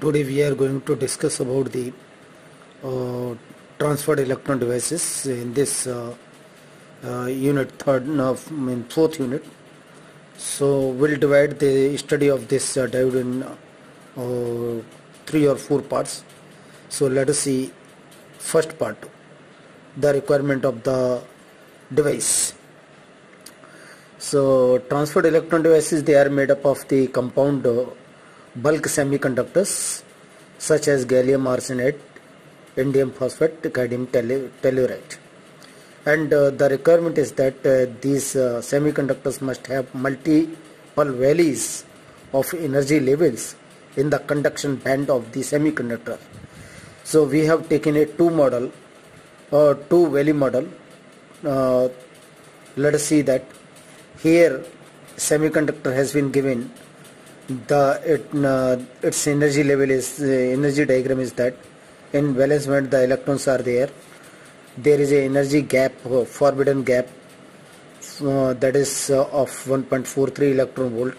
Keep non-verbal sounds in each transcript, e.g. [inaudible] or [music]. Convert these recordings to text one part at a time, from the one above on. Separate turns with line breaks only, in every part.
today we are going to discuss about the uh, transferred electron devices in this uh, uh, unit third no, in fourth unit. So we'll divide the study of this uh, diode in uh, three or four parts. So let us see first part the requirement of the device. So transferred electron devices they are made up of the compound uh, bulk semiconductors such as gallium arsenide, indium phosphate, cadmium telluride. And uh, the requirement is that uh, these uh, semiconductors must have multiple values of energy levels in the conduction band of the semiconductor. So we have taken a two model or two valley model. Uh, let us see that here semiconductor has been given the it, uh, its energy level is uh, energy diagram is that in valence band the electrons are there there is a energy gap uh, forbidden gap uh, that is uh, of 1.43 electron volt.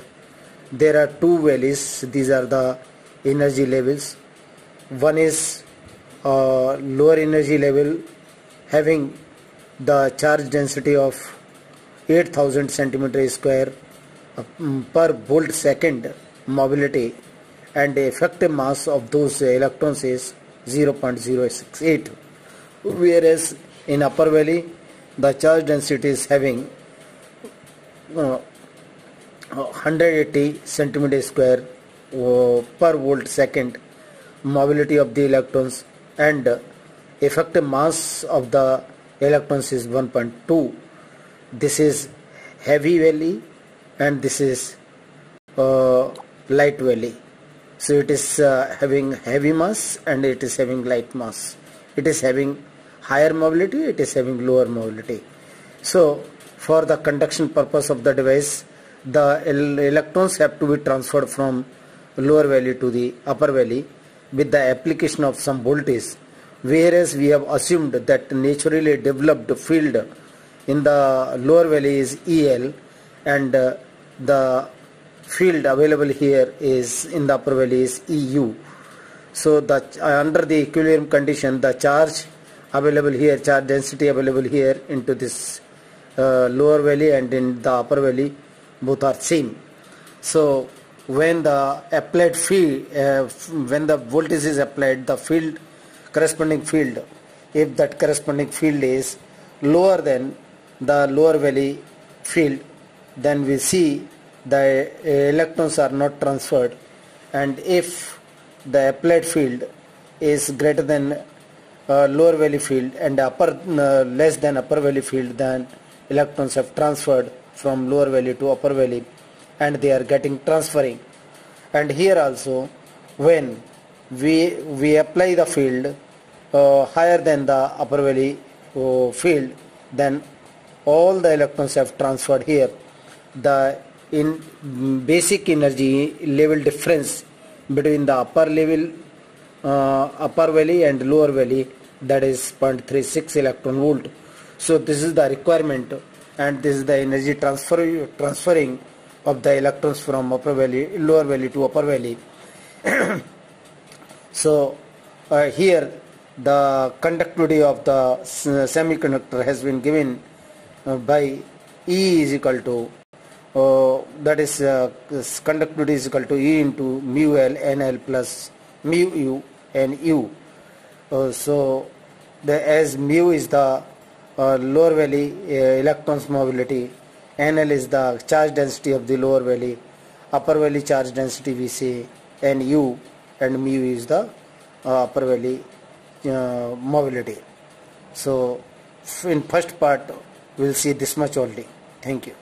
There are two valleys these are the energy levels. One is uh, lower energy level having the charge density of 8000 centimeter square per volt second mobility and the effective mass of those electrons is 0.068 whereas in upper valley the charge density is having uh, 180 centimeter square uh, per volt second mobility of the electrons and effective mass of the electrons is 1.2 this is heavy valley and this is uh, light valley. So it is uh, having heavy mass and it is having light mass. It is having higher mobility it is having lower mobility. So for the conduction purpose of the device the electrons have to be transferred from lower valley to the upper valley with the application of some voltage. Whereas we have assumed that naturally developed field in the lower valley is EL and uh, the field available here is in the upper valley is EU. So the uh, under the equilibrium condition the charge available here charge density available here into this uh, lower valley and in the upper valley both are same. So when the applied field uh, when the voltage is applied the field corresponding field if that corresponding field is lower than the lower valley field then we see the electrons are not transferred. And if the applied field is greater than uh, lower valley field and upper uh, less than upper valley field then electrons have transferred from lower valley to upper valley and they are getting transferring. And here also when we we apply the field uh, higher than the upper valley uh, field then all the electrons have transferred here. The in basic energy level difference between the upper level uh, upper valley and lower valley that is 0.36 electron volt. So this is the requirement and this is the energy transfer transferring of the electrons from upper valley lower valley to upper valley. [coughs] So uh, here the conductivity of the semiconductor has been given uh, by E is equal to that is uh, conductivity is equal to E into mu L NL plus mu U and U. Uh, so the as mu is the uh, lower valley uh, electrons mobility, NL is the charge density of the lower valley, upper valley charge density we say, and U and mu is the uh, upper valley mobility. So in first part we will see this much only. Thank you.